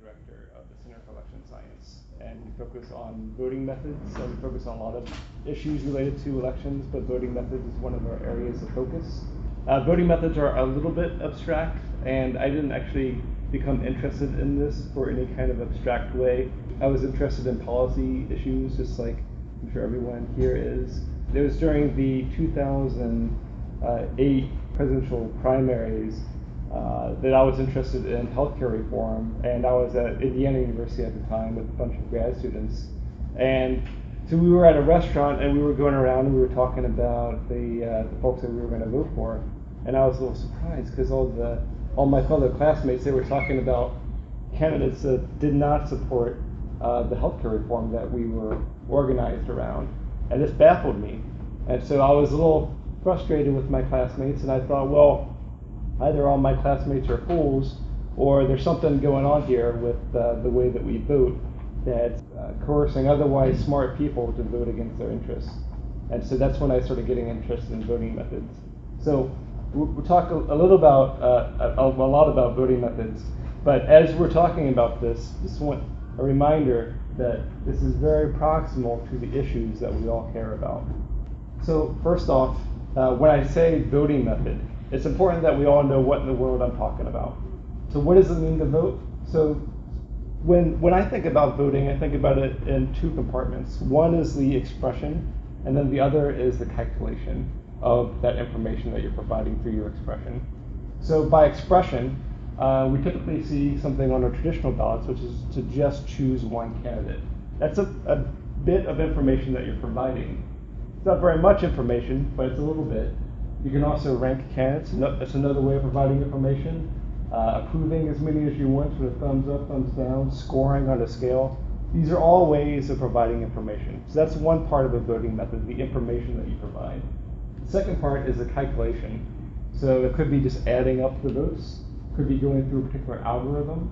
director of the Center for Election Science, and we focus on voting methods. So we focus on a lot of issues related to elections, but voting methods is one of our areas of focus. Uh, voting methods are a little bit abstract, and I didn't actually become interested in this for any kind of abstract way. I was interested in policy issues, just like I'm sure everyone here is. It was during the 2008 presidential primaries uh, that I was interested in healthcare reform, and I was at Indiana University at the time with a bunch of grad students. And so we were at a restaurant and we were going around and we were talking about the, uh, the folks that we were going to vote for. And I was a little surprised because all the all my fellow classmates they were talking about candidates that did not support uh, the healthcare reform that we were organized around, and this baffled me. And so I was a little frustrated with my classmates, and I thought, well, either all my classmates are fools, or there's something going on here with uh, the way that we vote that's uh, coercing otherwise smart people to vote against their interests. And so that's when I started getting interested in voting methods. So we'll talk a, a little about uh, a, a, lot about voting methods. But as we're talking about this, just want a reminder that this is very proximal to the issues that we all care about. So first off, uh, when I say voting method, it's important that we all know what in the world I'm talking about. So what does it mean to vote? So when when I think about voting, I think about it in two compartments. One is the expression, and then the other is the calculation of that information that you're providing through your expression. So by expression, uh, we typically see something on our traditional ballots, which is to just choose one candidate. That's a, a bit of information that you're providing. It's not very much information, but it's a little bit. You can also rank candidates. That's another way of providing information. Uh, approving as many as you want with a thumbs up, thumbs down, scoring on a scale. These are all ways of providing information. So that's one part of a voting method, the information that you provide. The second part is a calculation. So it could be just adding up the votes, could be going through a particular algorithm.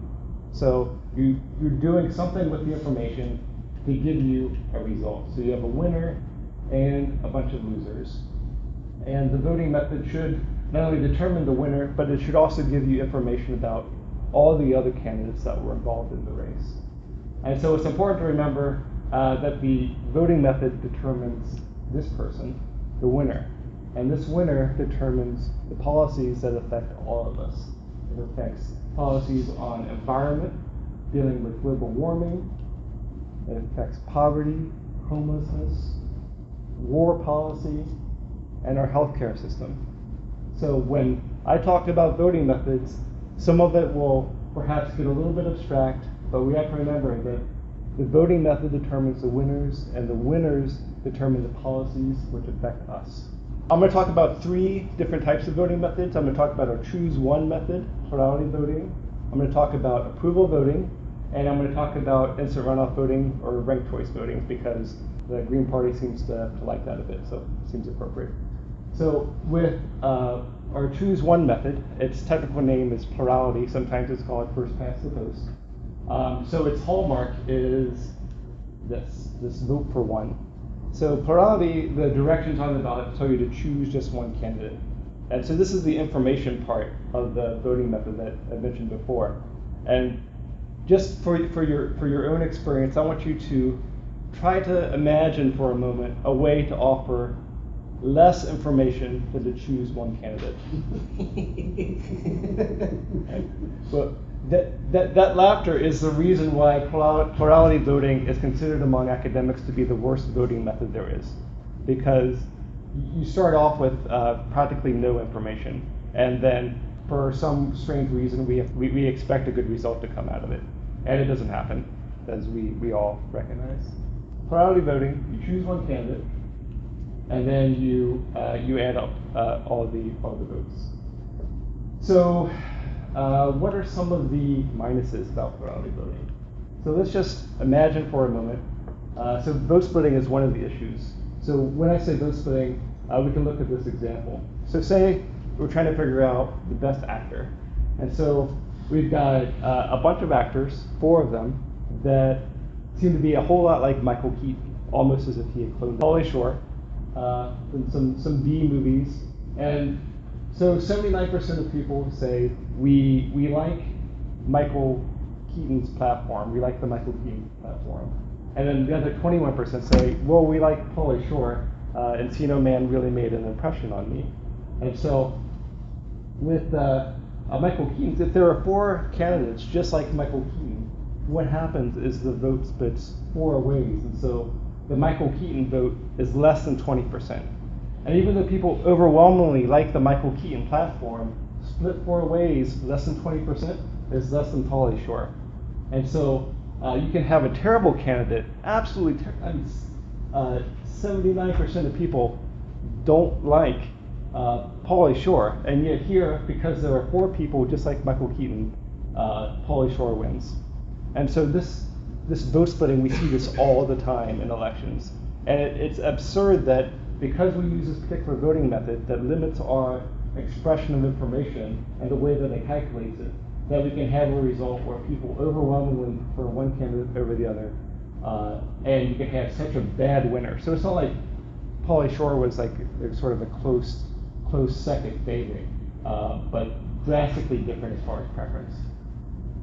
So you, you're doing something with the information to give you a result. So you have a winner and a bunch of losers. And the voting method should not only determine the winner, but it should also give you information about all the other candidates that were involved in the race. And so it's important to remember uh, that the voting method determines this person, the winner. And this winner determines the policies that affect all of us. It affects policies on environment, dealing with global warming. It affects poverty, homelessness, war policy, and our healthcare system. So when I talked about voting methods, some of it will perhaps get a little bit abstract, but we have to remember that the voting method determines the winners, and the winners determine the policies which affect us. I'm going to talk about three different types of voting methods. I'm going to talk about our choose one method, plurality voting. I'm going to talk about approval voting, and I'm going to talk about instant runoff voting or ranked choice voting because the Green Party seems to, to like that a bit, so it seems appropriate. So with uh, our choose one method, its technical name is plurality. Sometimes it's called first past the post. Um, so its hallmark is this, this vote for one. So plurality, the directions on the ballot tell you to choose just one candidate. And so this is the information part of the voting method that I mentioned before. And just for, for, your, for your own experience, I want you to try to imagine for a moment a way to offer less information than to choose one candidate. but that, that, that laughter is the reason why plurality voting is considered among academics to be the worst voting method there is. Because you start off with uh, practically no information, and then for some strange reason, we, have, we, we expect a good result to come out of it. And it doesn't happen, as we, we all recognize. Plurality voting, you choose one candidate, and then you uh, you add up uh, all the all the votes. So, uh, what are some of the minuses about plurality voting? So let's just imagine for a moment. Uh, so vote splitting is one of the issues. So when I say vote splitting, uh, we can look at this example. So say we're trying to figure out the best actor, and so we've got uh, a bunch of actors, four of them, that seem to be a whole lot like Michael Keaton, almost as if he had cloned Pauly Shore, uh, some, some B movies. And so 79% of people say we, we like Michael Keaton's platform. We like the Michael Keaton platform. And then the other 21% say, well, we like Pauly Shore. Uh, Encino Man really made an impression on me. And so with uh, uh, Michael Keaton, if there are four candidates just like Michael Keaton, what happens is the vote splits four ways. And so the Michael Keaton vote is less than 20%. And even though people overwhelmingly like the Michael Keaton platform, split four ways, less than 20% is less than Pauly Shore. And so uh, you can have a terrible candidate, absolutely, ter- I mean, uh, 79% of people don't like uh, Pauly Shore, and yet here, because there are four people just like Michael Keaton, uh, Pauly Shore wins. And so this this vote splitting, we see this all the time in elections, and it, it's absurd that because we use this particular voting method that limits our expression of information and the way that it calculates it, that we can have a result where people overwhelmingly prefer one candidate over the other, uh, and you can have such a bad winner. So it's not like Pauly Shore was like sort of a close, close second favorite, uh, but drastically different as far as preference.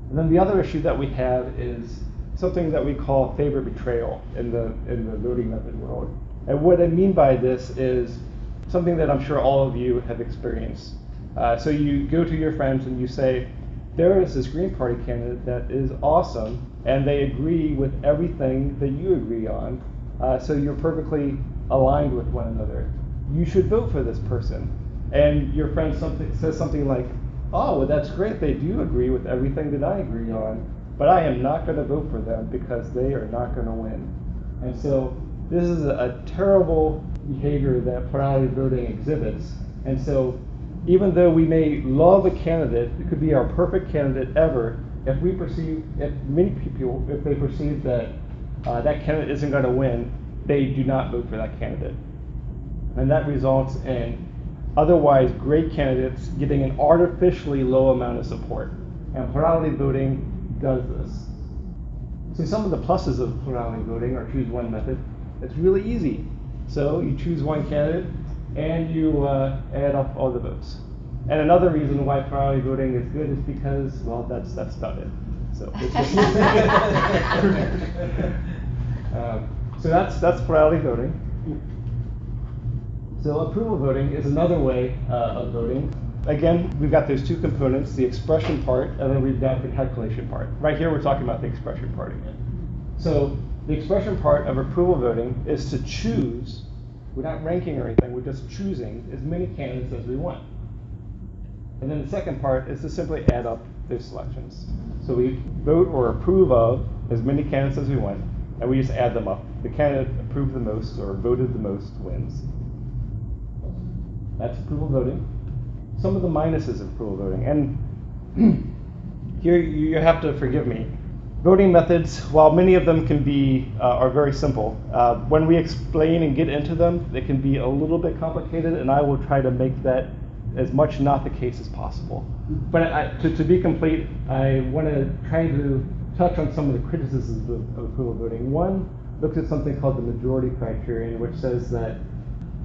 And then the other issue that we have is something that we call favor betrayal in the in the voting method world. And what I mean by this is something that I'm sure all of you have experienced. Uh, so you go to your friends and you say, there is this Green Party candidate that is awesome, and they agree with everything that you agree on. Uh, so you're perfectly aligned with one another. You should vote for this person. And your friend something, says something like, oh, well, that's great. They do agree with everything that I agree on, but I am not going to vote for them because they are not going to win. And so this is a, terrible behavior that plurality voting exhibits. And so even though we may love a candidate, it could be our perfect candidate ever, if we perceive, if many people, if they perceive that uh, that candidate isn't going to win, they do not vote for that candidate. And that results in otherwise great candidates getting an artificially low amount of support. And plurality voting does this. So some of the pluses of plurality voting or choose one method, it's really easy. So you choose one candidate and you uh, add up all the votes. And another reason why plurality voting is good is because, well, that's that's about it. So, um, so that's that's plurality voting. So approval voting is another way uh, of voting. Again, we've got those two components, the expression part, and then we've got the calculation part. Right here, we're talking about the expression part again. So the expression part of approval voting is to choose, we're not ranking or anything, we're just choosing as many candidates as we want. And then the second part is to simply add up those selections. So we vote or approve of as many candidates as we want, and we just add them up. The candidate approved the most or voted the most wins. That's approval voting. Some of the minuses of approval voting, and here you have to forgive me. Voting methods, while many of them can be uh, are very simple, uh, when we explain and get into them, they can be a little bit complicated, and I will try to make that as much not the case as possible. But I, to, to be complete, I want to try to touch on some of the criticisms of, of approval voting. One looks at something called the majority criterion, which says that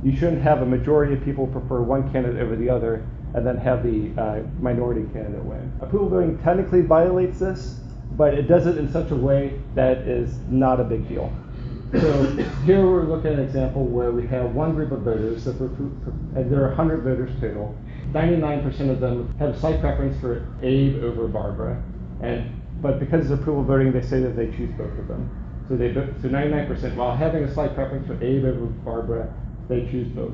you shouldn't have a majority of people prefer one candidate over the other and then have the uh, minority candidate win. Approval voting technically violates this, but it does it in such a way that is not a big deal. So here we're looking at an example where we have one group of voters, that and there are 100 voters total. 99% of them have a slight preference for Abe over Barbara, and but because it's approval voting, they say that they choose both of them. So they so 99%, while having a slight preference for Abe over Barbara, they choose both.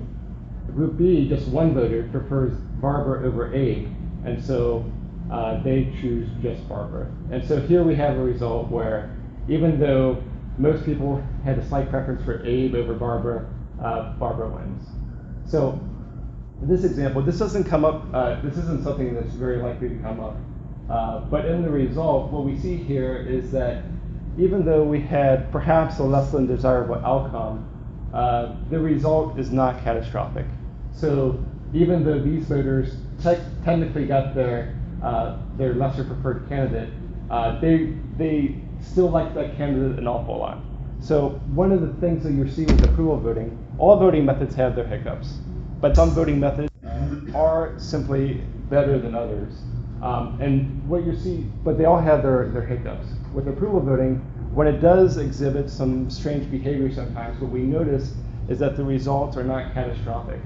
Group B, just one voter, prefers Barbara over Abe, and so uh, they choose just Barbara. And so here we have a result where even though most people had a slight preference for Abe over Barbara, uh, Barbara wins. So in this example, this doesn't come up, uh, this isn't something that's very likely to come up. Uh, but in the result, what we see here is that even though we had perhaps a less than desirable outcome, uh, the result is not catastrophic. So even though these voters te- technically got their uh, their lesser preferred candidate, uh, they they still like that candidate an awful lot. So one of the things that you're seeing with approval voting, all voting methods have their hiccups, but some voting methods are simply better than others. Um, and what you see, but they all have their, their hiccups. With approval voting, when it does exhibit some strange behavior sometimes, what we notice is that the results are not catastrophic.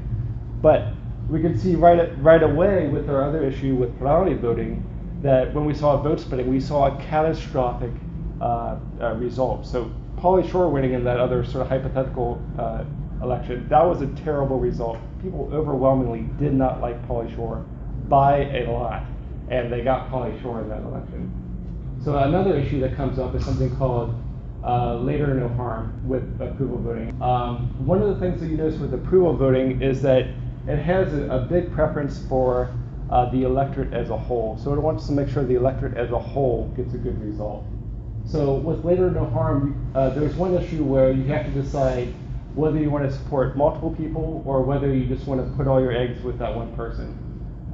But we can see right, right away with our other issue with plurality voting that when we saw a vote splitting, we saw a catastrophic uh, uh, result. So Pauly Shore winning in that other sort of hypothetical uh, election, that was a terrible result. People overwhelmingly did not like Pauly Shore by a lot, and they got Pauly Shore in that election. So another issue that comes up is something called uh, later no harm with approval voting. Um, one of the things that you notice with approval voting is that it has a, a big preference for uh, the electorate as a whole. So it wants to make sure the electorate as a whole gets a good result. So with later no harm, uh, there's one issue where you have to decide whether you want to support multiple people or whether you just want to put all your eggs with that one person.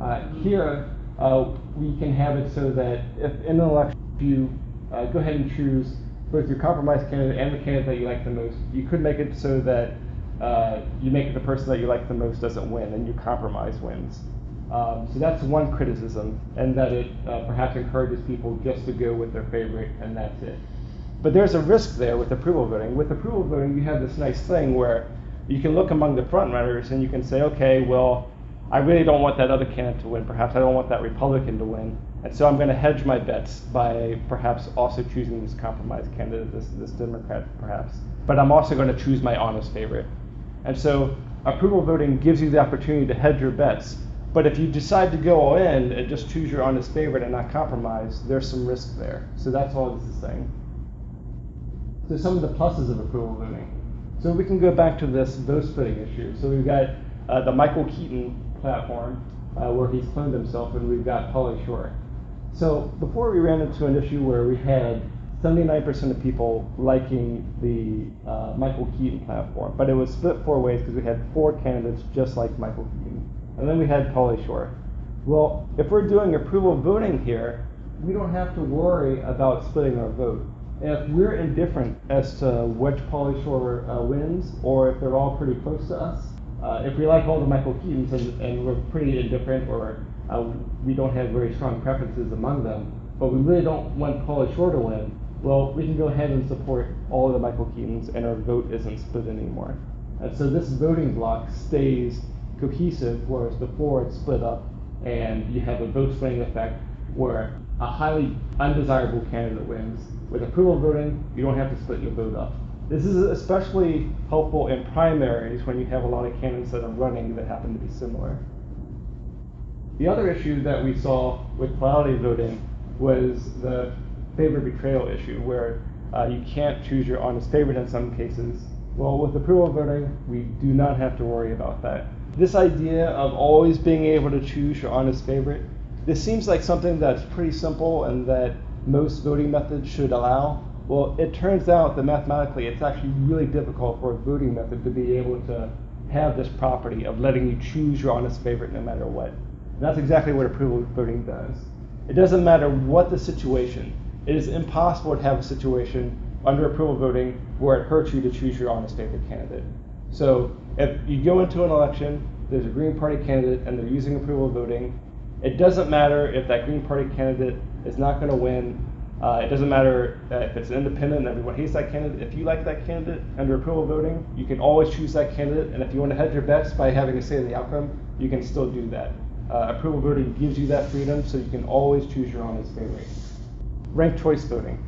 Uh, here, uh, we can have it so that if in an election you uh, go ahead and choose both your compromise candidate and the candidate that you like the most, you could make it so that uh, you make it the person that you like the most doesn't win and your compromise wins. Um, so that's one criticism, and that it uh, perhaps encourages people just to go with their favorite, and that's it. But there's a risk there with approval voting. With approval voting, you have this nice thing where you can look among the front runners and you can say, okay, well, I really don't want that other candidate to win. Perhaps I don't want that Republican to win. And so I'm going to hedge my bets by perhaps also choosing this compromise candidate, this, this Democrat, perhaps. But I'm also going to choose my honest favorite. And so approval voting gives you the opportunity to hedge your bets but if you decide to go all in and just choose your honest favorite and not compromise, there's some risk there. So that's all this is saying. So some of the pluses of approval voting. So we can go back to this vote splitting issue. So we've got uh, the Michael Keaton platform uh, where he's cloned himself, and we've got Pauly Shore. So before we ran into an issue where we had 79% of people liking the uh, Michael Keaton platform, but it was split four ways because we had four candidates just like Michael Keaton. And then we had Pauly Shore. Well, if we're doing approval voting here, we don't have to worry about splitting our vote. If we're indifferent as to which Pauly Shore uh, wins, or if they're all pretty close to us, uh, if we like all the Michael Keatons and, and we're pretty indifferent, or uh, we don't have very strong preferences among them, but we really don't want Pauly Shore to win, well, we can go ahead and support all of the Michael Keatons, and our vote isn't split anymore. And so this voting block stays cohesive, whereas before it's split up and you have a vote splitting effect where a highly undesirable candidate wins. With approval voting, you don't have to split your vote up. This is especially helpful in primaries when you have a lot of candidates that are running that happen to be similar. The other issue that we saw with plurality voting was the favorite betrayal issue, where uh, you can't choose your honest favorite in some cases. Well, with approval voting, we do not have to worry about that this idea of always being able to choose your honest favorite, this seems like something that's pretty simple and that most voting methods should allow. Well, it turns out that mathematically it's actually really difficult for a voting method to be able to have this property of letting you choose your honest favorite no matter what. And that's exactly what approval voting does. It doesn't matter what the situation, it is impossible to have a situation under approval voting where it hurts you to choose your honest favorite candidate. So if you go into an election, there's a Green Party candidate, and they're using approval voting, it doesn't matter if that Green Party candidate is not going to win. Uh, it doesn't matter if it's an independent and everyone hates that candidate. If you like that candidate under approval voting, you can always choose that candidate. And if you want to hedge your bets by having a say in the outcome, you can still do that. Uh, approval voting gives you that freedom, so you can always choose your honest favorite. Ranked choice voting.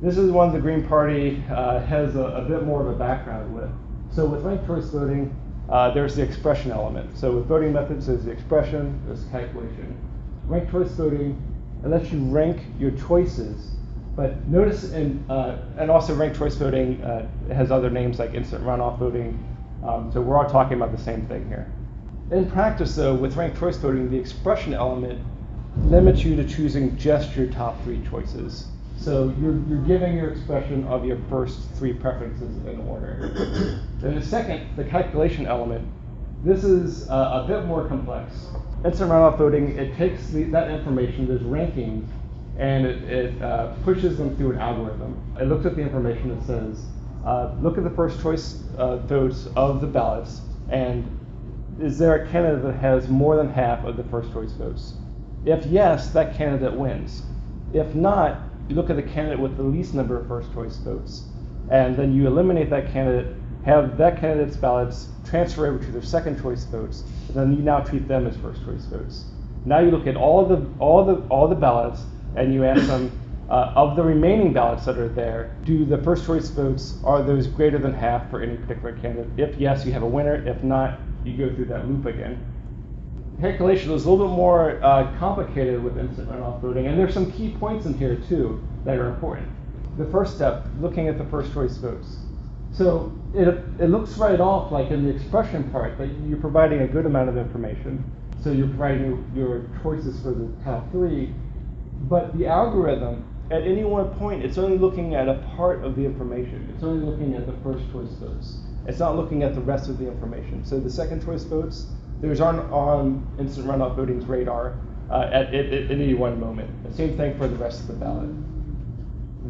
This is one the Green Party uh, has a, a bit more of a background with. So with ranked choice voting, uh, there's the expression element. So with voting methods, there's the expression, there's calculation. Ranked choice voting it lets you rank your choices. But notice, in, uh, and also ranked choice voting uh, has other names like instant runoff voting. Um, so we're all talking about the same thing here. In practice, though, with ranked choice voting, the expression element limits you to choosing just your top three choices. So you're, you're giving your expression of your first three preferences in order. then the second, the calculation element, this is uh, a bit more complex. Instant runoff voting, it takes the, that information, those rankings, and it, it uh, pushes them through an algorithm. It looks at the information and says, uh, look at the first choice uh, votes of the ballots, and is there a candidate that has more than half of the first choice votes? If yes, that candidate wins. If not, you look at the candidate with the least number of first choice votes, and then you eliminate that candidate, have that candidate's ballots transfer over to their second choice votes, and then you now treat them as first choice votes. Now you look at all the all the all the ballots, and you ask them uh, of the remaining ballots that are there, do the first choice votes are those greater than half for any particular candidate? If yes, you have a winner. If not, you go through that loop again. Calculation is a little bit more uh, complicated with instant runoff voting, and there's some key points in here too that are important. The first step, looking at the first choice votes. So it, it looks right off like in the expression part that you're providing a good amount of information. So you're providing your, your choices for the top three, but the algorithm at any one point, it's only looking at a part of the information. It's only looking at the first choice votes. It's not looking at the rest of the information. So the second choice votes, those aren't on instant runoff voting's radar uh, at, at, at, any one moment. The same thing for the rest of the ballot.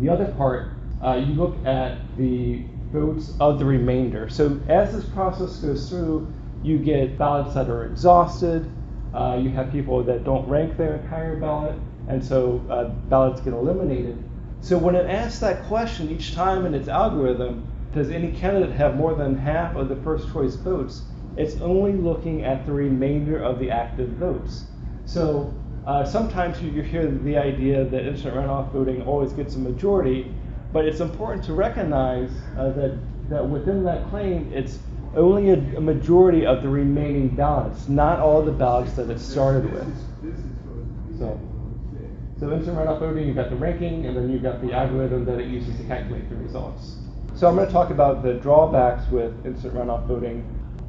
The other part, uh, you look at the votes of the remainder. So as this process goes through, you get ballots that are exhausted. Uh, you have people that don't rank their entire ballot and so uh, ballots get eliminated. So when it asks that question each time in its algorithm, does any candidate have more than half of the first choice votes? It's only looking at the remainder of the active votes. So uh, sometimes you hear the idea that instant runoff voting always gets a majority, but it's important to recognize uh, that, that within that claim, it's only a, a majority of the remaining ballots, not all the ballots that it started with. So. So instant runoff voting, you've got the ranking, and then you've got the algorithm that it uses to calculate the results. So I'm going to talk about the drawbacks with instant runoff voting.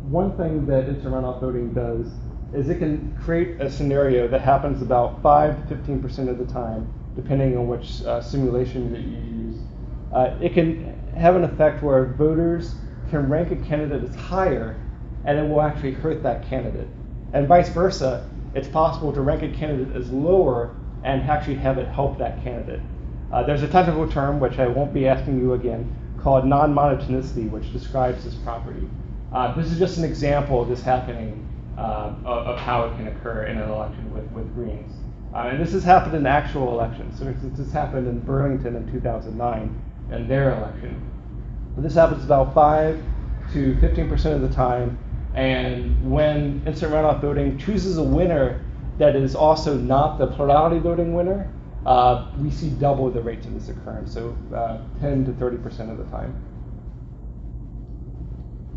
One thing that instant runoff voting does is it can create a scenario that happens about 5 to 15% of the time, depending on which uh, simulation that you use. Uh, it can have an effect where voters can rank a candidate as higher, and it will actually hurt that candidate. And vice versa, it's possible to rank a candidate as lower and actually have it help that candidate. Uh, there's a technical term, which I won't be asking you again, called non-monotonicity, which describes this property. Uh, this is just an example of this happening, uh, of, how it can occur in an election with, with Greens. Uh, and this has happened in actual elections. So this happened in Burlington in 2009 in their election. This happens about 5 to 15% of the time. And when instant runoff voting chooses a winner that is also not the plurality voting winner, uh, we see double the rates of this occurrence, so uh, 10 to 30% of the time.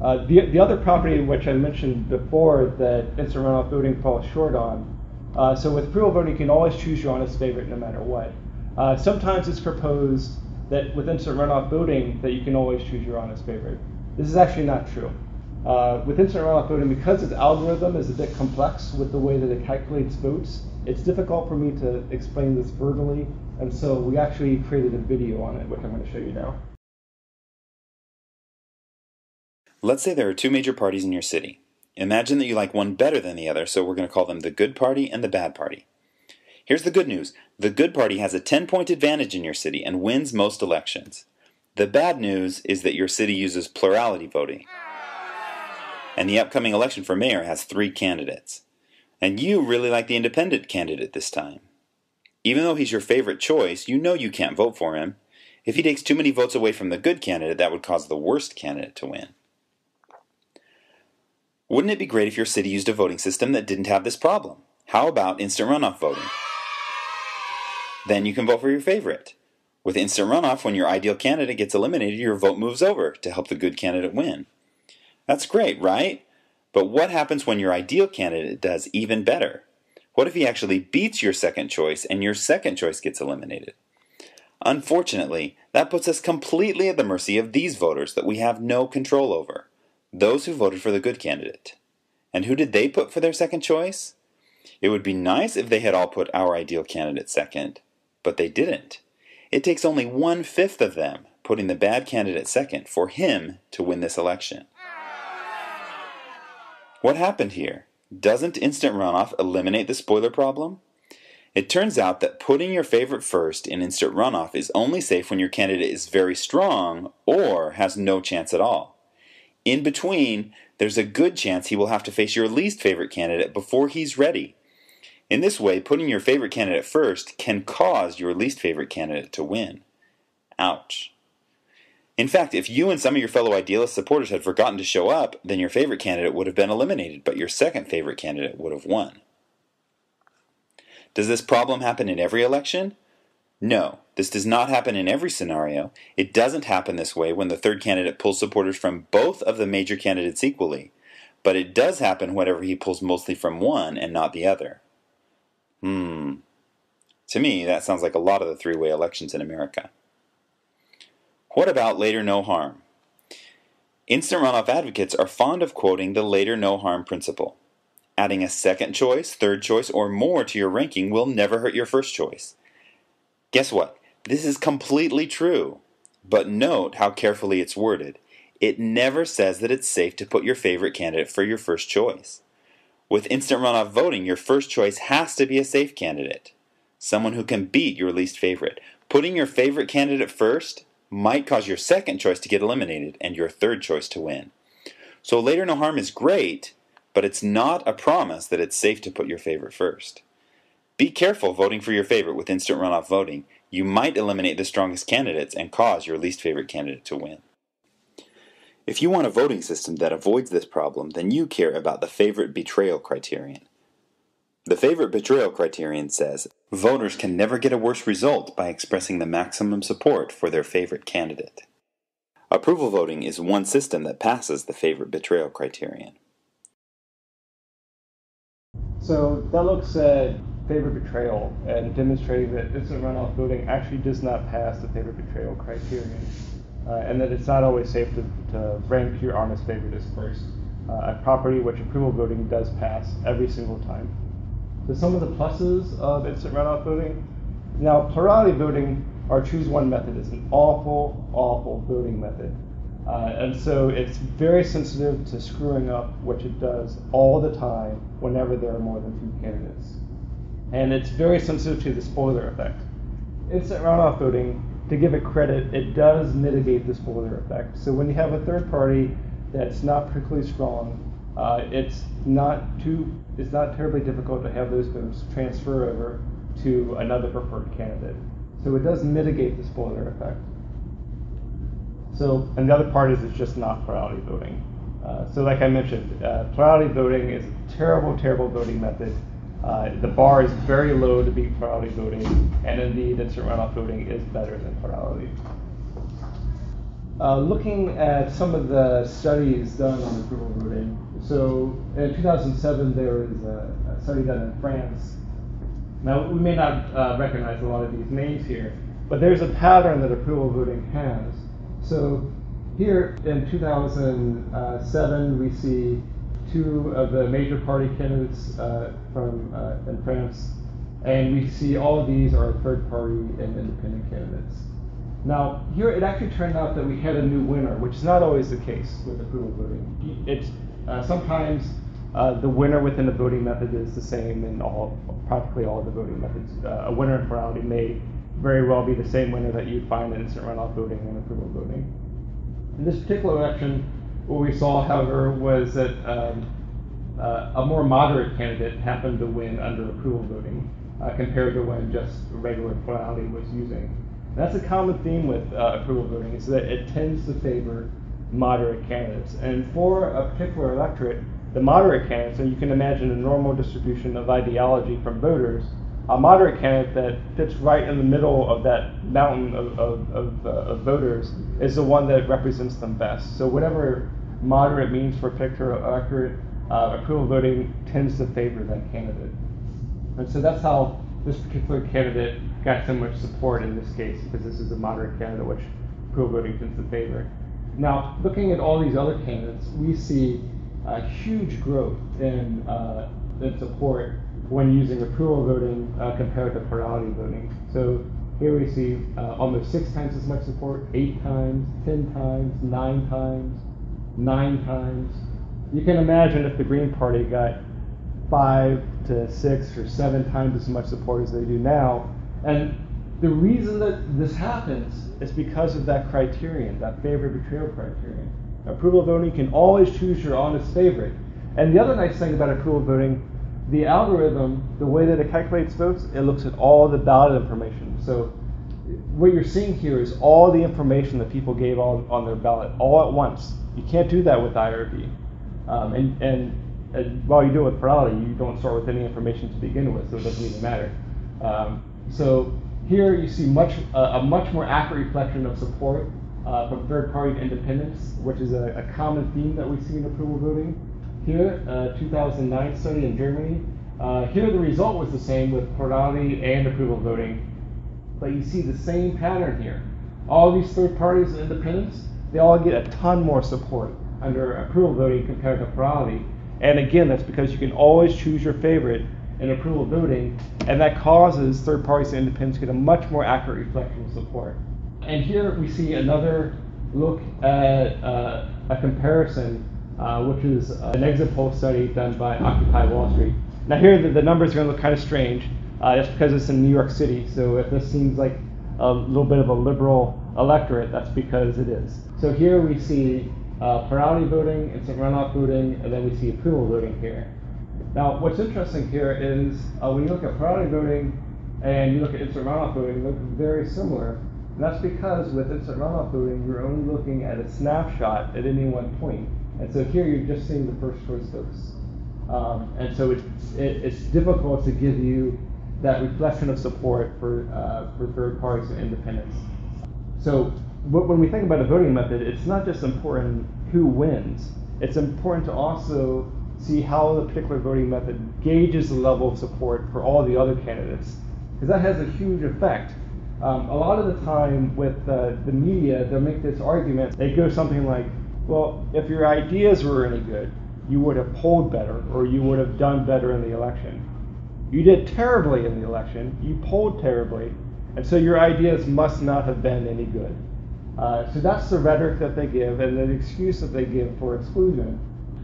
Uh, the, the other property which I mentioned before that instant runoff voting falls short on, uh, so with approval voting, you can always choose your honest favorite no matter what. Uh, sometimes it's proposed that with instant runoff voting that you can always choose your honest favorite. This is actually not true. Uh, with instant runoff voting, because its algorithm is a bit complex with the way that it calculates votes, it's difficult for me to explain this verbally, and so we actually created a video on it, which I'm going to show you now. Let's say there are two major parties in your city. Imagine that you like one better than the other, so we're going to call them the good party and the bad party. Here's the good news the good party has a 10 point advantage in your city and wins most elections. The bad news is that your city uses plurality voting and the upcoming election for mayor has three candidates. And you really like the independent candidate this time. Even though he's your favorite choice, you know you can't vote for him. If he takes too many votes away from the good candidate, that would cause the worst candidate to win. Wouldn't it be great if your city used a voting system that didn't have this problem? How about instant runoff voting? Then you can vote for your favorite. With instant runoff, when your ideal candidate gets eliminated, your vote moves over to help the good candidate win. That's great, right? But what happens when your ideal candidate does even better? What if he actually beats your second choice and your second choice gets eliminated? Unfortunately, that puts us completely at the mercy of these voters that we have no control over those who voted for the good candidate. And who did they put for their second choice? It would be nice if they had all put our ideal candidate second, but they didn't. It takes only one fifth of them putting the bad candidate second for him to win this election. What happened here? Doesn't instant runoff eliminate the spoiler problem? It turns out that putting your favorite first in instant runoff is only safe when your candidate is very strong or has no chance at all. In between, there's a good chance he will have to face your least favorite candidate before he's ready. In this way, putting your favorite candidate first can cause your least favorite candidate to win. Ouch. In fact, if you and some of your fellow idealist supporters had forgotten to show up, then your favorite candidate would have been eliminated, but your second favorite candidate would have won. Does this problem happen in every election? No, this does not happen in every scenario. It doesn't happen this way when the third candidate pulls supporters from both of the major candidates equally, but it does happen whenever he pulls mostly from one and not the other. Hmm. To me, that sounds like a lot of the three way elections in America. What about later no harm? Instant runoff advocates are fond of quoting the later no harm principle. Adding a second choice, third choice, or more to your ranking will never hurt your first choice. Guess what? This is completely true. But note how carefully it's worded. It never says that it's safe to put your favorite candidate for your first choice. With instant runoff voting, your first choice has to be a safe candidate, someone who can beat your least favorite. Putting your favorite candidate first might cause your second choice to get eliminated and your third choice to win. So later no harm is great, but it's not a promise that it's safe to put your favorite first. Be careful voting for your favorite with instant runoff voting. You might eliminate the strongest candidates and cause your least favorite candidate to win. If you want a voting system that avoids this problem, then you care about the favorite betrayal criterion. The favorite betrayal criterion says voters can never get a worse result by expressing the maximum support for their favorite candidate. Approval voting is one system that passes the favorite betrayal criterion. So that looks favorite betrayal and demonstrating that instant runoff voting actually does not pass the favorite betrayal criterion, uh, and that it's not always safe to, to rank your honest favorite as first. Uh, a property which approval voting does pass every single time. So some of the pluses of instant runoff voting. Now, plurality voting, our choose one method, is an awful, awful voting method. Uh, and so it's very sensitive to screwing up, which it does all the time whenever there are more than two candidates. And it's very sensitive to the spoiler effect. Instant runoff voting, to give it credit, it does mitigate the spoiler effect. So when you have a third party that's not particularly strong, uh, it's not too it's not terribly difficult to have those votes transfer over to another preferred candidate. So it does mitigate the spoiler effect. So, and the other part is it's just not plurality voting. Uh, so, like I mentioned, uh, plurality voting is a terrible, terrible voting method. Uh, the bar is very low to beat plurality voting, and indeed, instant runoff voting is better than plurality. Uh, looking at some of the studies done on approval voting, so in 2007 there was a, a study done in France. Now we may not uh, recognize a lot of these names here, but there's a pattern that approval voting has. So here in 2007 we see two of the major party candidates uh, from uh, in France, and we see all of these are third party and independent candidates. Now, here it actually turned out that we had a new winner, which is not always the case with approval voting. It's uh, sometimes uh, the winner within the voting method is the same in all, practically all of the voting methods. Uh, a winner in plurality may very well be the same winner that you'd find in instant runoff voting and approval voting. In this particular election, what we saw, however, was that um, uh, a more moderate candidate happened to win under approval voting uh, compared to when just regular plurality was using. That's a common theme with uh, approval voting, is that it tends to favor moderate candidates. And for a particular electorate, the moderate candidates, and you can imagine a normal distribution of ideology from voters, a moderate candidate that fits right in the middle of that mountain of, of, of, uh, of voters is the one that represents them best. So whatever moderate means for a particular electorate, uh, approval voting tends to favor that candidate. And so that's how this particular candidate got so much support in this case because this is a moderate candidate, which approval voting tends to favor. Now, looking at all these other candidates, we see a huge growth in, uh, in support when using approval voting uh, compared to plurality voting. So here we see uh, almost six times as much support, eight times, ten times, nine times, nine times. You can imagine if the Green Party got five to six or seven times as much support as they do now, and the reason that this happens is because of that criterion, that favorite betrayal criterion. Approval voting can always choose your honest favorite. And the other nice thing about approval voting, the algorithm, the way that it calculates votes, it looks at all the ballot information. So what you're seeing here is all the information that people gave on, on their ballot all at once. You can't do that with IRV. Um, and, and, and, while you do it with plurality, you don't start with any information to begin with, so it doesn't even matter. Um, so here you see much uh, a much more accurate reflection of support uh, from third-party independents, which is a, a, common theme that we see in approval voting. Here, uh, 2009 study in Germany. Uh, here the result was the same with plurality and approval voting, but you see the same pattern here. All these third parties and independents, they all get a ton more support under approval voting compared to plurality. And again, that's because you can always choose your favorite in approval voting, and that causes third parties and independents to get a much more accurate reflection of support. And here we see another look at uh, a comparison, uh, which is an exit poll study done by Occupy Wall Street. Now here the, the numbers are going to look kind of strange. Uh, that's because it's in New York City, so if this seems like a little bit of a liberal electorate, that's because it is. So here we see uh, plurality voting, instant runoff voting, and then we see approval voting here. Now, what's interesting here is uh, when you look at plurality voting and you look at instant runoff voting, they look very similar. And that's because with instant runoff voting, you're only looking at a snapshot at any one point. And so here you're just seeing the first choice votes. Um, and so it, it, it's difficult to give you that reflection of support for, uh, for third parties and independents. So when we think about a voting method, it's not just important who wins. It's important to also see how the particular voting method gauges the level of support for all the other candidates, because that has a huge effect. Um, a lot of the time with uh, the media, they'll make this argument. They go something like, well, if your ideas were any good, you would have polled better or you would have done better in the election. You did terribly in the election, you polled terribly, and so your ideas must not have been any good. Uh, so that's the rhetoric that they give and the excuse that they give for exclusion.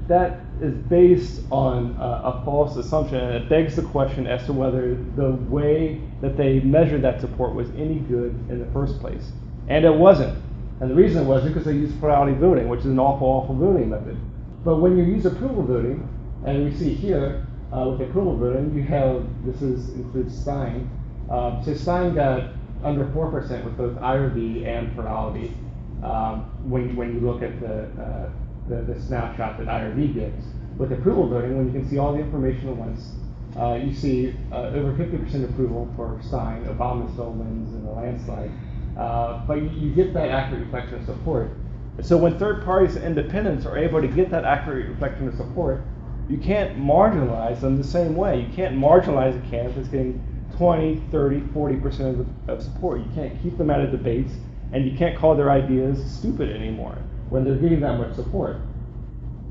That is based on uh, a false assumption, and it begs the question as to whether the way that they measured that support was any good in the first place. And it wasn't. And the reason it wasn't because they used plurality voting, which is an awful, awful voting method. But when you use approval voting, and we see here uh, with approval voting, you have this is includes Stein. Uh, so Stein got under 4% with both IRV and plurality um, when, when you look at the, uh, the, the, snapshot that IRV gives. With approval voting, when you can see all the information at once, uh, you see uh, over 50% approval for Stein. Obama still wins in the landslide. Uh, but you, you, get that accurate reflection of support. So when third parties and independents are able to get that accurate reflection of support, you can't marginalize them the same way. You can't marginalize a candidate that's getting 20, 30, 40% of, of support. You can't keep them out of debates, and you can't call their ideas stupid anymore when they're getting that much support.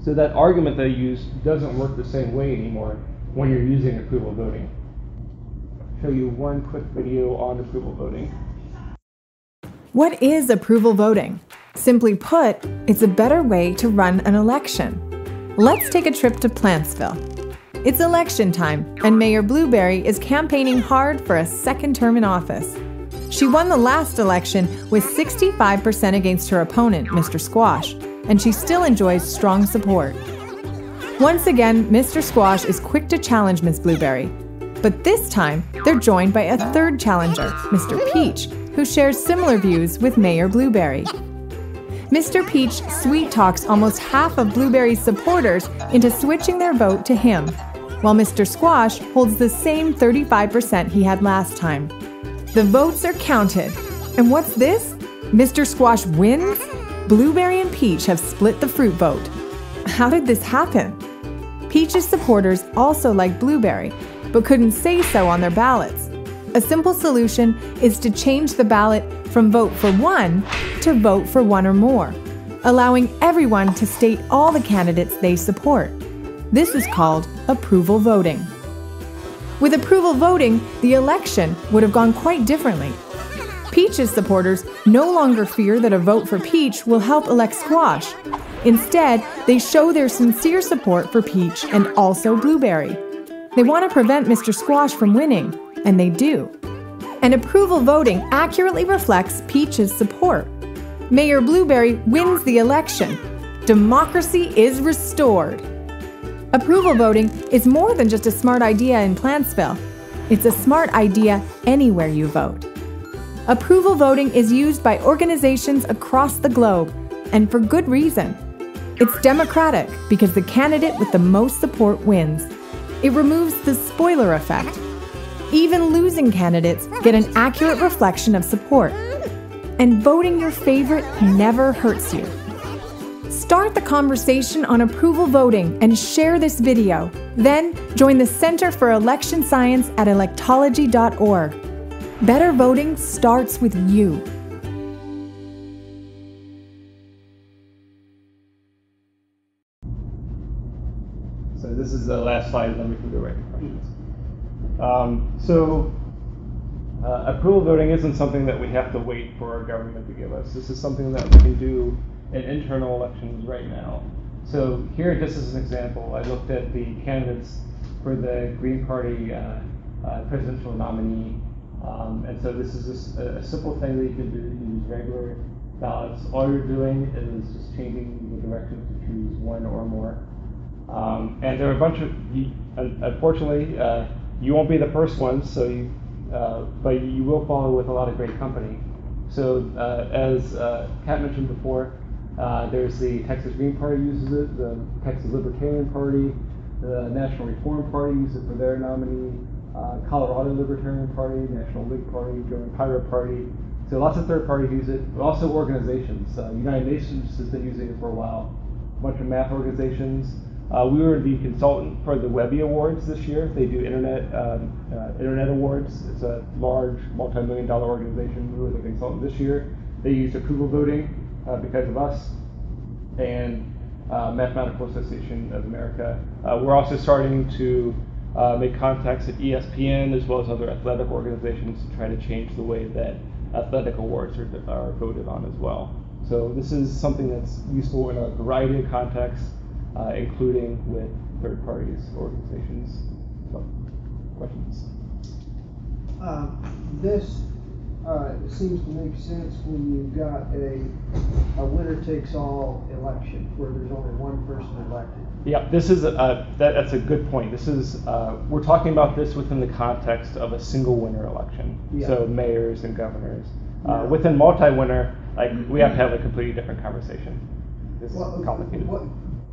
So that argument they use doesn't work the same way anymore when you're using approval voting. I'll show you one quick video on approval voting. What is approval voting? Simply put, it's a better way to run an election. Let's take a trip to Plantsville. It's election time, and Mayor Blueberry is campaigning hard for a second term in office. She won the last election with 65% against her opponent, Mr. Squash, and she still enjoys strong support. Once again, Mr. Squash is quick to challenge Ms. Blueberry. But this time, they're joined by a third challenger, Mr. Peach, who shares similar views with Mayor Blueberry. Mr. Peach sweet talks almost half of Blueberry's supporters into switching their vote to him while Mr. Squash holds the same 35% he had last time. The votes are counted. And what's this? Mr. Squash wins? Blueberry and Peach have split the fruit vote. How did this happen? Peach's supporters also like Blueberry, but couldn't say so on their ballots. A simple solution is to change the ballot from vote for one to vote for one or more, allowing everyone to state all the candidates they support. This is called approval voting. With approval voting, the election would have gone quite differently. Peach's supporters no longer fear that a vote for Peach will help elect Squash. Instead, they show their sincere support for Peach and also Blueberry. They want to prevent Mr. Squash from winning, and they do. And approval voting accurately reflects Peach's support. Mayor Blueberry wins the election. Democracy is restored. Approval voting is more than just a smart idea in Plantsville. It's a smart idea anywhere you vote. Approval voting is used by organizations across the globe, and for good reason. It's democratic because the candidate with the most support wins. It removes the spoiler effect. Even losing candidates get an accurate reflection of support. And voting your favorite never hurts you. Start the conversation on approval voting and share this video. Then join the Center for Election Science at electology.org. Better voting starts with you. So this is the last slide, then we can go right to questions. Um, so uh, approval voting isn't something that we have to wait for our government to give us. This is something that we can do in internal elections right now. So here, just as an example, I looked at the candidates for the Green Party uh, uh, presidential nominee. Um, and so this is a, a, simple thing that you can do. You use regular ballots. All you're doing is just changing the direction to choose one or more. Um, and there are a bunch of, you, unfortunately, uh, you won't be the first ones, so you, uh, but you will follow with a lot of great company. So uh, as uh, Kat mentioned before, uh, there's the Texas Green Party uses it, the Texas Libertarian Party, the National Reform Party uses it for their nominee, uh, Colorado Libertarian Party, National League Party, German Pirate Party. So lots of third parties use it, but also organizations. Uh, United Nations has been using it for a while. A bunch of math organizations. Uh, we were the consultant for the Webby Awards this year. They do internet um, uh, internet awards. It's a large, multi-million dollar organization. We were the consultant this year. They used approval voting uh, because of us and uh, Mathematical Association of America. Uh, we're also starting to uh, make contacts at ESPN as well as other athletic organizations to try to change the way that athletic awards are, are voted on as well. So this is something that's useful in a variety of contexts, uh, including with third parties, organizations. So, questions? This uh, it seems to make sense when you've got a, a winner takes all election where there's only one person elected. Yeah, this is a, that, that's a good point. This is uh, we're talking about this within the context of a single winner election. Yeah. So mayors and governors. Uh, yeah. Within multi-winner, like we have to have a completely different conversation. This well, is complicated. What,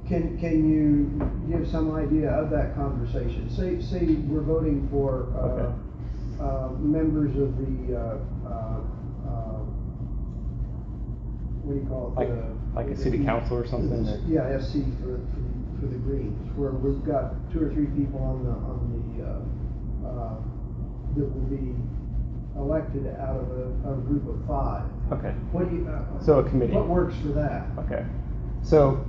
can can you give some idea of that conversation? Say say we're voting for. Uh, okay uh, members of the, uh, uh, uh, what do you call it? Like, the, like a city council or something? The, yeah, SC for, for, for, the Greens, where we've got two or three people on the, on the, that will be elected out of a, a, group of five. Okay. What do you, so a committee. What works for that? Okay. So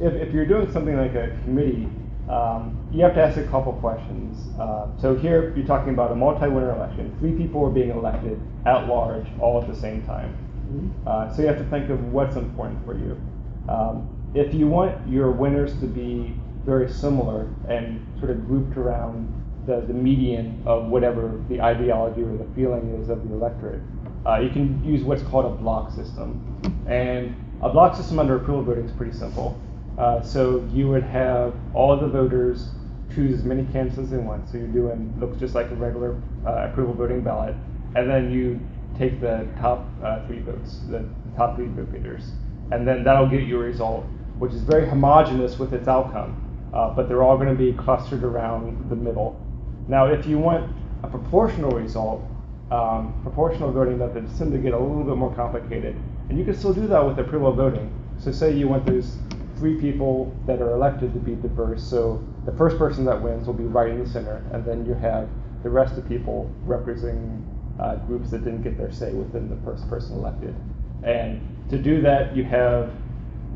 if, if you're doing something like a committee, um, you have to ask a couple questions. Uh, so here you're talking about a multi-winner election. Three people are being elected at large all at the same time. Mm-hmm. Uh, so you have to think of what's important for you. Um, if you want your winners to be very similar and sort of grouped around the, the median of whatever the ideology or the feeling is of the electorate, uh, you can use what's called a block system. And a block system under approval voting is pretty simple. Uh, so you would have all the voters choose as many candidates as they want. So you're doing looks just like a regular uh, approval voting ballot, and then you take the top uh, three votes, the top three vote getters, and then that'll get you a result, which is very homogeneous with its outcome. Uh, but they're all going to be clustered around the middle. Now, if you want a proportional result, um, proportional voting methods tend to get a little bit more complicated, and you can still do that with approval voting. So, say you want those three people that are elected to be diverse. So the first person that wins will be right in the center, and then you have the rest of people representing uh, groups that didn't get their say within the first person elected. And to do that, you have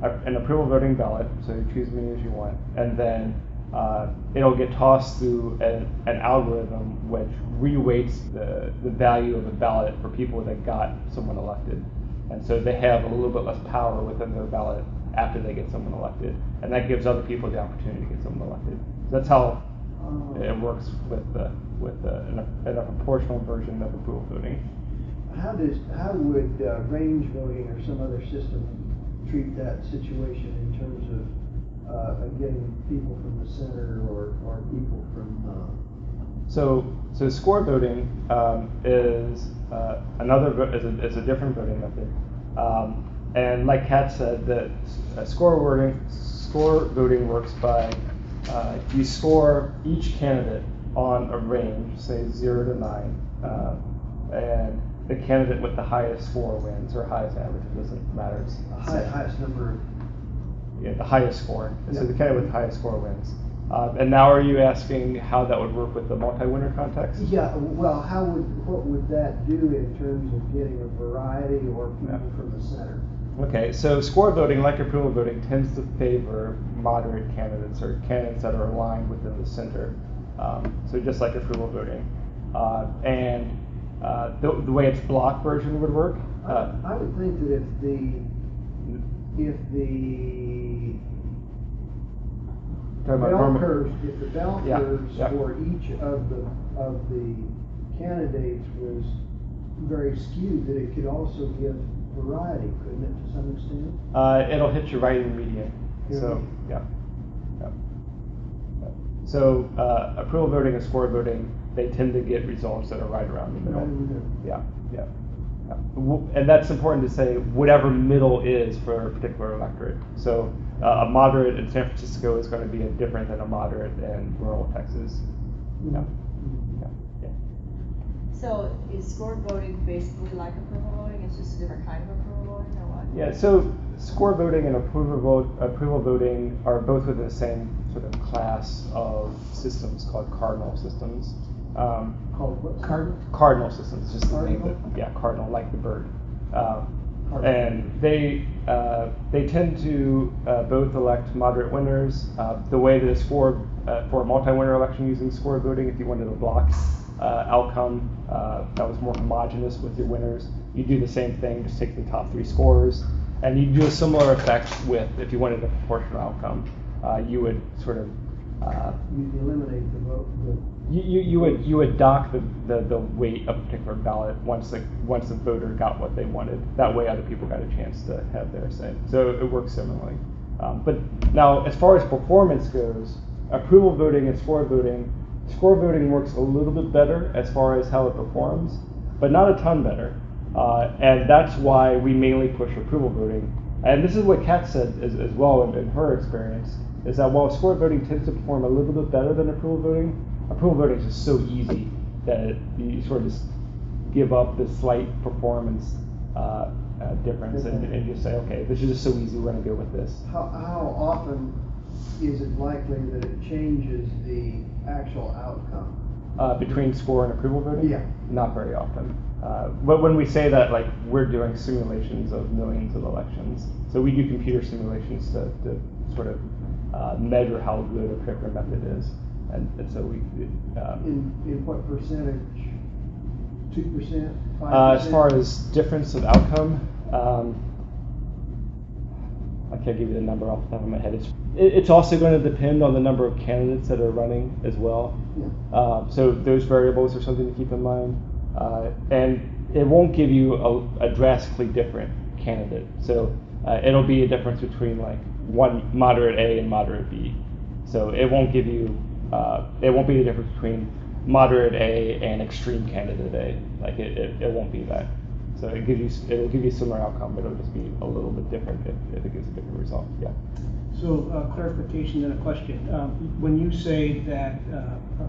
a, an approval voting ballot, so you choose as many as you want, and then uh, it'll get tossed through an algorithm which reweights the, the value of a ballot for people that got someone elected. And so they have a little bit less power within their ballot after they get someone elected, and that gives other people the opportunity to get someone elected. So that's how it works with the with the, in, a, in a proportional version of approval voting. How does how would uh, range voting or some other system treat that situation in terms of uh, getting people from the center or, or people from, uh, So, so score voting um, is uh, another is a, is a different voting method, um, and like Kat said, that uh, score voting score voting works by uh, you score each candidate on a range, say zero to nine, uh, and the candidate with the highest score wins or highest average. It doesn't matter. It's the the high- highest number Yeah, the highest score. Yeah. So the candidate with the highest score wins. Uh, and now, are you asking how that would work with the multi-winner context? Yeah, well, how would, what would that do in terms of getting a variety or people Yeah. from the center? Okay, so score voting, like approval voting, tends to favor moderate candidates or candidates that are aligned within the center. Um, so just like approval voting, uh, and uh, the, the way its block version would work. Uh, I, I would think that if the, if the bell curves, if the bell Yeah, curves yeah. for each of the, of the candidates was very skewed, that it could also give variety, couldn't it, to some extent? Uh, it'll hit you right in the median. So, yeah. yeah. Yeah. So, uh, approval voting and score voting, they tend to get results that are right around the middle. Right in the middle. Yeah, yeah. yeah. And that's important to say, whatever middle is for a particular electorate. So, uh, a moderate in San Francisco is going to be different than a moderate in rural Texas. Yeah, Mhm. yeah, yeah. So is score voting basically like approval voting? It's just a different kind of approval voting or what? Yeah, so score voting and approval vote, approval voting are both within the same sort of class of systems called cardinal systems. Um, Called what? Cardinal? cardinal systems, just the name Cardinal? Yeah, cardinal, like the bird. Um, Cardinal. and they uh, they tend to uh, both elect moderate winners. Uh, the way that it's scored uh, for a multi-winner election using score voting, if you wanted a block uh, outcome uh, that was more homogenous with your winners, you do the same thing. Just take the top three scores, and you do a similar effect with if you wanted a proportional outcome. Uh, you would sort of uh, You eliminate the vote, the you, you, you would you would dock the, the, the weight of a particular ballot once the once the voter got what they wanted. That way, other people got a chance to have their say. So it works similarly. Um, but now, as far as performance goes, approval voting and score voting, score voting works a little bit better as far as how it performs, but not a ton better. Uh, and that's why we mainly push approval voting. And this is what Kat said as, as well in, in her experience, is that while score voting tends to perform a little bit better than approval voting, approval voting is just so easy that it, you sort of just give up the slight performance uh, uh, difference and, and just say, okay, this is just so easy, we're going to go with this. How, how often is it likely that it changes the actual outcome? Uh, between score and approval voting? Yeah. Not very often. Uh, but when we say that, like, we're doing simulations of millions of elections. So we do computer simulations to, to sort of uh, measure how good a particular method is. And, and so we, um, In, in what percentage? Two percent, five percent? Uh, as far as difference of outcome, um, I can't give you the number off the top of my head. It's, it, it's also going to depend on the number of candidates that are running as well. Yeah. Uh, so those variables are something to keep in mind. Uh, and it won't give you a, a drastically different candidate. So uh, it'll be a difference between like one moderate A and moderate B. So it won't give you, uh, it won't be the difference between moderate A and extreme candidate A. Like it, it, it won't be that. So it gives you, it'll give you a similar outcome, but it'll just be a little bit different if, if it gives a different result. Yeah. So uh, clarification and a question. Um, When you say that uh, uh,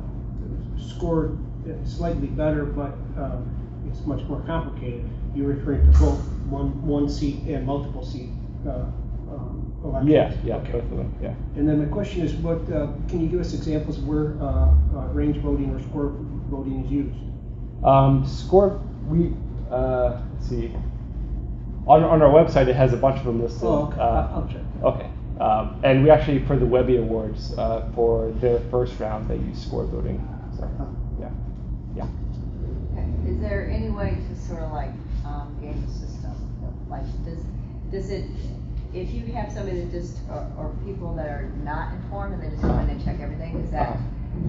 scored slightly better, but um, it's much more complicated, you're referring to both one, one seat and multiple seat uh, um, elections? Yeah, yeah, Okay. both of them, yeah. And then my question is, what, uh, can you give us examples of where uh, uh, range voting or score voting is used? Um, score, we, uh, let's see. On, on our website, it has a bunch of them listed. Oh, okay. Uh, I'll check. Okay. Um, and we actually, for the Webby Awards, uh, for their first round, they used score voting. So, yeah. Yeah. Okay. Is there any way to sort of like, um, game the system? Like, does, does it, if you have somebody that just, or, or people that are not informed and they just go in and check everything, does that,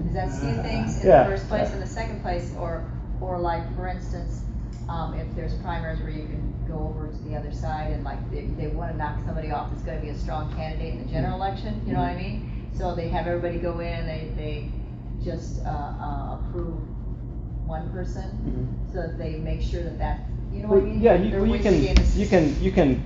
does that skew things in Yeah, the first place, yeah. in the second place, or, or like, for instance, um, if there's primaries where you can go over to the other side and like, they, they wanna knock somebody off that's gonna be a strong candidate in the general election, you know what I mean? So they have everybody go in, they, they just, uh, uh, approve one person, Mhm. so that they make sure that that, you know what I mean? yeah, you, well, you can, you can, you can,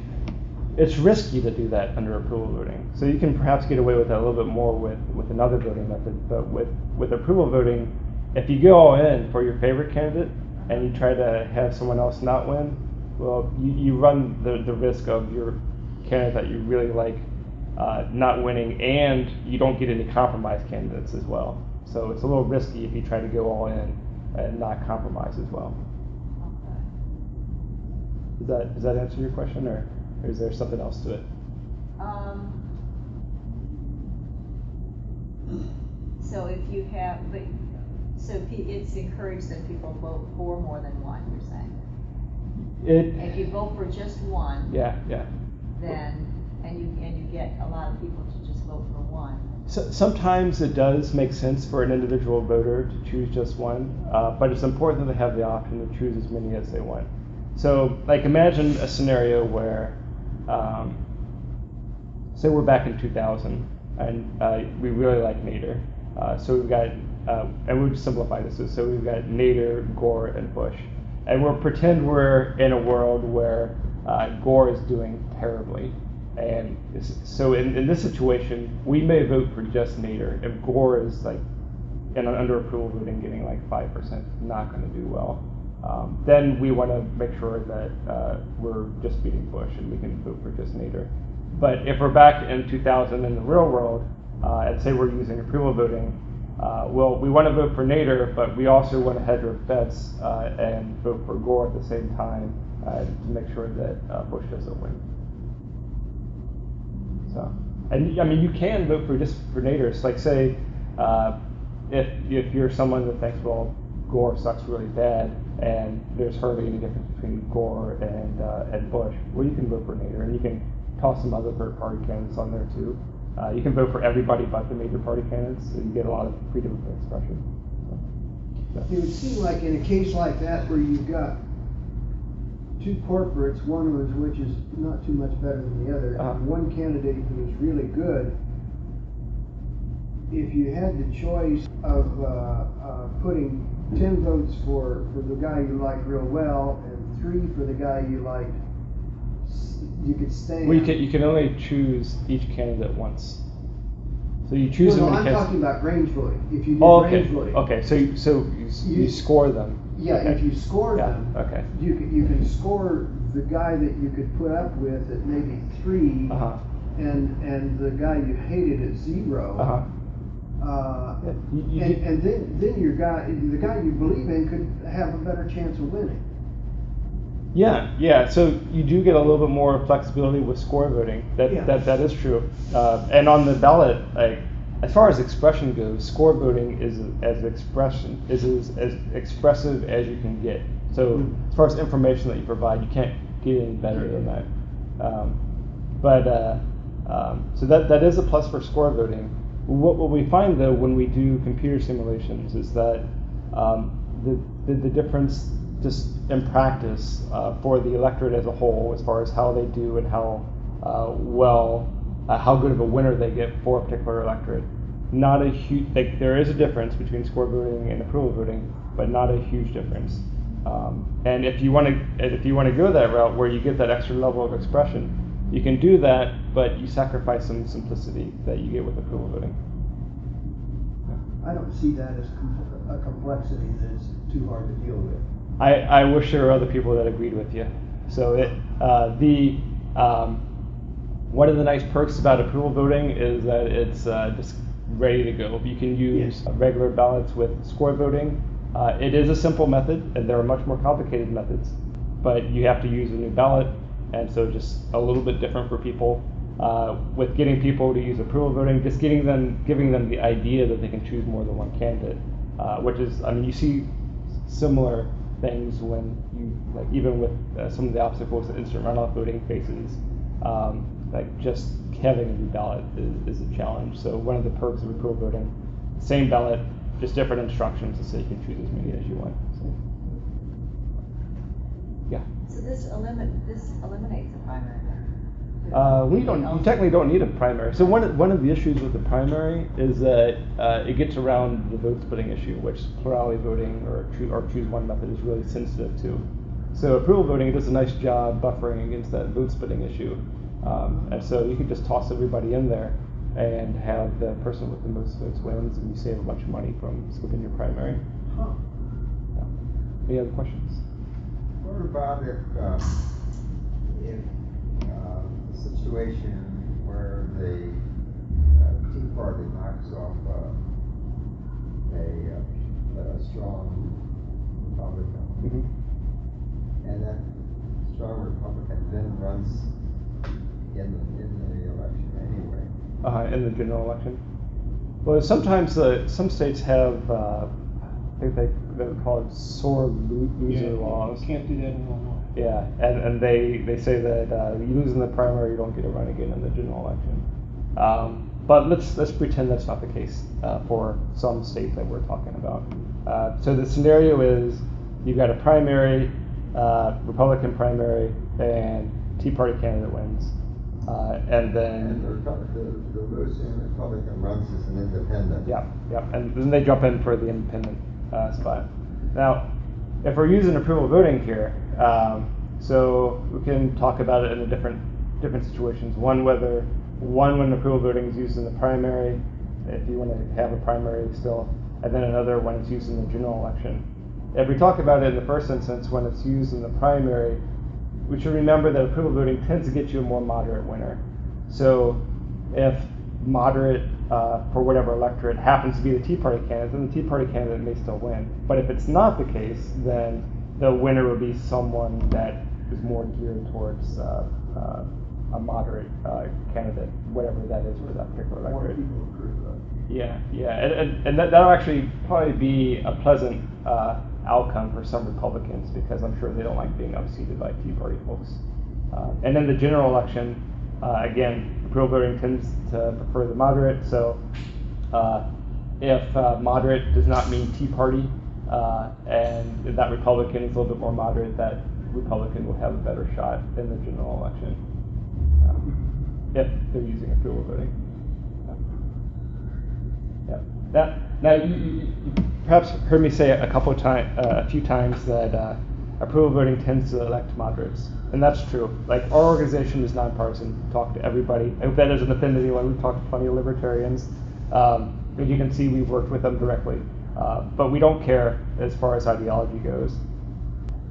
it's risky to do that under approval voting. So you can perhaps get away with that a little bit more with, with another voting method, but with, with approval voting, if you go all in for your favorite candidate and you try to have someone else not win, well, you, you run the, the risk of your candidate that you really like uh, not winning and you don't get any compromise candidates as well. So it's a little risky if you try to go all in and not compromise as well. Does that, does that answer your question, or, or is there something else to it? Um. So if you have, but, so it's encouraged that people vote for more than one, you're saying? If you vote for just one, yeah, yeah. then, and you, and you get a lot of people to just vote for one. So, sometimes it does make sense for an individual voter to choose just one, uh, but it's important that they have the option to choose as many as they want. So, like, imagine a scenario where, um, say, we're back in 2000 and uh, we really like Nader. Uh, so we've got, uh, and we've simplified this. So we've got Nader, Gore, and Bush, and we'll pretend we're in a world where uh, Gore is doing terribly. And so in, in this situation, we may vote for just Nader if Gore is like in an under approval voting getting like 5%, not going to do well. Um, then we want to make sure that uh, we're just beating Bush and we can vote for just Nader. But if we're back in 2000 in the real world, uh, and say we're using approval voting, uh, well, we want to vote for Nader, but we also want to hedge our bets uh, and vote for Gore at the same time uh, to make sure that uh, Bush doesn't win. So, and I mean, you can vote for just for Nader. It's like say, uh, if if you're someone that thinks, well, Gore sucks really bad, and there's hardly any difference between Gore and uh, and Bush, well, you can vote for Nader, and you can toss some other third party candidates on there too. Uh, you can vote for everybody but the major party candidates, so you get a lot of freedom of expression. So, It would seem like in a case like that where you've got two corporates, one of which is not too much better than the other, Uh-huh. and one candidate who is really good, if you had the choice of, uh, uh, putting ten votes for, for the guy you like real well and three for the guy you like, you could stay. well, you can you can only choose each candidate once. So you choose No, them no, in I'm talking about range voting. If you did Oh, okay. range voting. Okay, so you, so you, you You- score them. Yeah, Okay. if you score Yeah, them. okay. You can, you can score the guy that you could put up with at maybe three, Uh huh. and, and the guy you hated at zero. Uh huh. Uh, Yeah, you- you and, and then, then your guy, the guy you believe in could have a better chance of winning. Yeah, yeah. So you do get a little bit more flexibility with score voting. That Yeah. that, that is true. Uh, and on the ballot, like as far as expression goes, score voting is as expression is as, as expressive as you can get. So as far as information that you provide, you can't get any better than that. Um, but uh, um, so that that is a plus for score voting. What, what we find though when we do computer simulations is that um, the, the the difference just in practice uh, for the electorate as a whole, as far as how they do and how uh, well, uh, how good of a winner they get for a particular electorate. Not a huge, like there is a difference between score voting and approval voting, but not a huge difference. Um, and if you want to, if you want to go that route where you get that extra level of expression, you can do that, but you sacrifice some simplicity that you get with approval voting. I don't see that as a complexity that's too hard to deal with. I, I wish there were other people that agreed with you. So it uh, the um, one of the nice perks about approval voting is that it's uh, just ready to go. You can use Yes. regular ballots with score voting. Uh, it is a simple method, and there are much more complicated methods, but you have to use a new ballot, and so just a little bit different for people. Uh, with getting people to use approval voting, just getting them, giving them the idea that they can choose more than one candidate, uh, which is, I mean, you see similar things when you like even with uh, some of the obstacles that instant runoff voting faces um, like just having a new ballot is, is a challenge so one of the perks of approval voting same ballot just different instructions to say you can choose as many as you want so. Yeah. So this elimin, this eliminates the primary. Uh, we don't, you technically don't need a primary. So one, of- one of the issues with the primary is that uh, it gets around the vote splitting issue, which plurality voting or choo- or choose one method is really sensitive to. So approval voting does a nice job buffering against that vote splitting issue. Um, and so you can just toss everybody in there and have the person with the most votes wins and you save a bunch of money from skipping your primary. Huh. Any other questions? What about if, uh, if, the situation where the, uh, Tea Party knocks off, uh, a, uh, a strong Republican, Mm-hmm. and that strong Republican then runs in the, in the election anyway? uh, in the general election. Well, sometimes uh, some states have, uh, I think they, they would call it sore lo- loser Yeah, laws. You can't do that in Illinois. Yeah, and, and they, they say that uh, you lose in the primary, you don't get to run again in the general election. Um, but let's let's pretend that's not the case uh, for some state that we're talking about. Uh, so the scenario is you've got a primary, uh, Republican primary, and Tea Party candidate wins, uh, and then And the Republican, the, the losing Republican runs as an independent. Yeah, yeah, and then they jump in for the independent uh, spot. Now, if we're using approval voting here, um, so we can talk about it in a different different situations. One whether one when approval voting is used in the primary, if you want to have a primary still, and then another when it's used in the general election. If we talk about it in the first instance when it's used in the primary, we should remember that approval voting tends to get you a more moderate winner. So if moderate uh, for whatever electorate happens to be the Tea Party candidate, then the Tea Party candidate may still win. But if it's not the case, then the winner would be someone that is more geared towards uh, uh, a moderate uh, candidate, whatever that is for that particular electorate. Yeah, yeah, and, and, and that, that'll actually probably be a pleasant uh, outcome for some Republicans because I'm sure they don't like being upseated by Tea Party folks. Uh, and then the general election, uh, again, approval voting tends to prefer the moderate. So uh, if uh, moderate does not mean Tea Party, uh, and that Republican is a little bit more moderate, that Republican will have a better shot in the general election um, if they're using a approval voting. Yeah. That, now, you, you, you perhaps heard me say a couple of times, uh, a few times that uh, approval voting tends to elect moderates, and that's true. Like our organization is nonpartisan. We talk to everybody. I hope that doesn't offend anyone. We've talked to plenty of libertarians. Um, as you can see, we've worked with them directly, uh, but we don't care as far as ideology goes.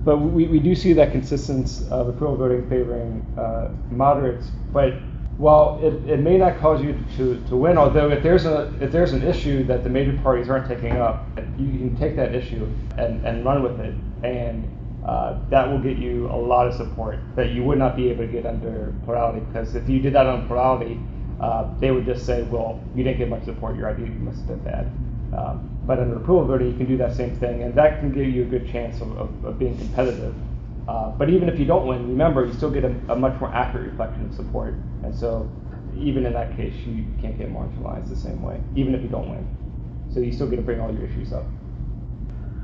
But we, we do see that consistency of approval voting favoring uh, moderates. But while it, it may not cause you to, to win, although if there's a if there's an issue that the major parties aren't taking up, you can take that issue and, and run with it, and uh, that will get you a lot of support that you would not be able to get under plurality. Because if you did that on plurality, uh, they would just say, well, you didn't get much support, your idea must have been bad. Um, but under approval voting, you can do that same thing, and that can give you a good chance of, of, of being competitive. Uh, but even if you don't win, remember, you still get a, a, much more accurate reflection of support. And so, even in that case, you can't get marginalized the same way, even if you don't win. So, you still get to bring all your issues up.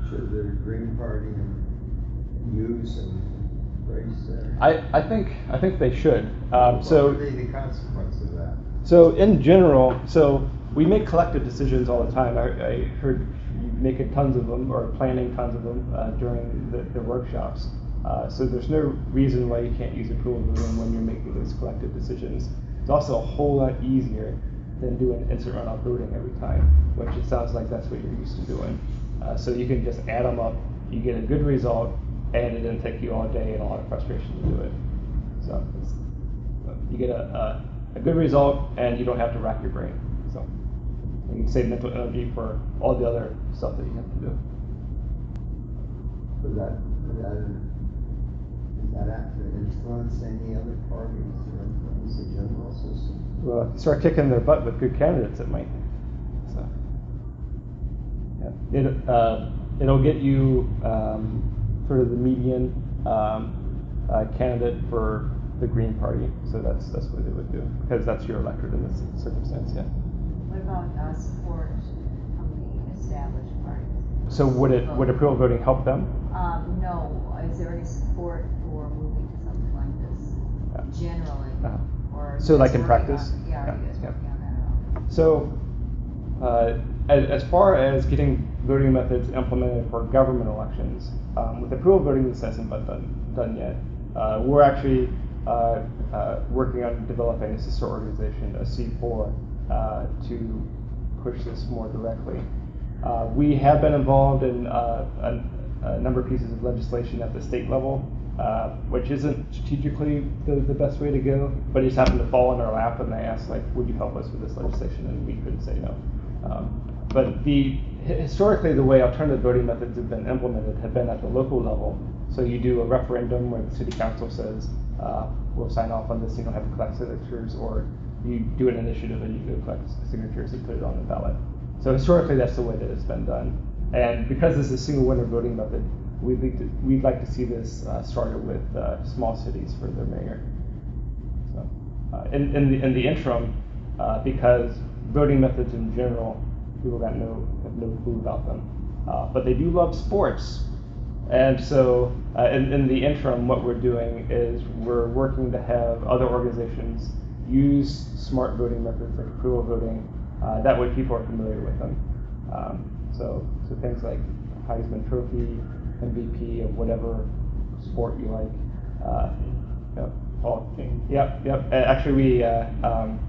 Should the Green Party use and embrace their? I, I think I think they should. Um, so. What would be the consequence of that? So in general, so we make collective decisions all the time. I, I heard you making tons of them or planning tons of them uh, during the, the workshops. Uh, so there's no reason why you can't use approval voting when you're making those collective decisions. It's also a whole lot easier than doing instant runoff voting every time, which it sounds like that's what you're used to doing. Uh, so you can just add them up, you get a good result, and it didn't take you all day and a lot of frustration to do it. So it's, you get a, a, a good result, and you don't have to rack your brain. So you can save mental energy for all the other stuff that you have to do. Would that, would that, does that have influence any other parties or influence the general system? Well, if you start kicking their butt with good candidates, it might. So, yeah, it uh, it'll get you um, sort of the median um, uh, candidate for the Green Party. So that's that's what they would do because that's your electorate in this circumstance. Yeah. What about uh, support from the established parties? So would it would approval voting help them? Um, no, is there any support for moving to something like this generally? Uh, Or so like in practice? on- Yeah, Yeah, yeah. on that at all? So, uh, as, as far as getting voting methods implemented for government elections, um, with approval voting, this hasn't been done, done yet. Uh, we're actually uh, uh, working on developing a sister organization, a C4, uh, to push this more directly. Uh, we have been involved in uh, a, a number of pieces of legislation at the state level, which isn't strategically the, the best way to go, but it just happened to fall in our lap, and they asked, like, would you help us with this legislation? And we couldn't say no. Um, but the historically, the way alternative voting methods have been implemented have been at the local level. So you do a referendum where the city council says, uh, we'll sign off on this, you don't have to collect signatures, or you do an initiative and you go collect signatures and put it on the ballot. So historically, that's the way that it's been done. And because this is a single winner voting method, we'd like to, we'd like to see this uh, started with uh, small cities for their mayor. So, uh, in, in, the, in the interim, uh, because voting methods in general, people got no, have no clue about them. Uh, but they do love sports. And so, uh, in, in the interim, what we're doing is we're working to have other organizations use smart voting methods like approval voting. Uh, that way, people are familiar with them. Um, so, so things like Heisman Trophy, MVP of whatever sport you like. Uh, yep, all, yep, yep. Actually, we uh, um,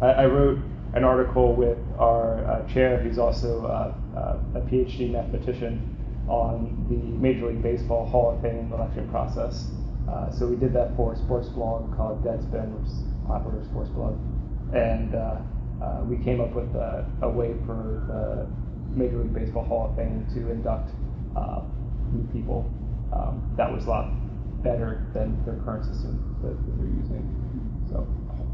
I, I wrote an article with our uh, chair, who's also uh, uh, a PhD mathematician, on the Major League Baseball Hall of Fame election process. Uh, so we did that for a sports blog called Deadspin, which is popular sports blog, and we came up with a, a way for the Major League Baseball Hall of Fame to induct new people. Um, that was a lot better than their current system that, that they're using. So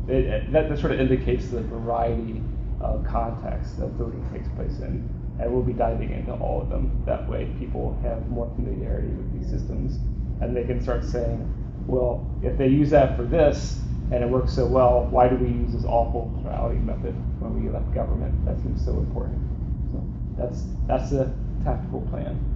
it, that, that sort of indicates the variety of contexts that voting takes place in. And we'll be diving into all of them. That way, people have more familiarity with these systems. And they can start saying, well, if they use that for this and it works so well, why do we use this awful plurality method when we elect government? That seems so important. So that's, that's the tactical plan.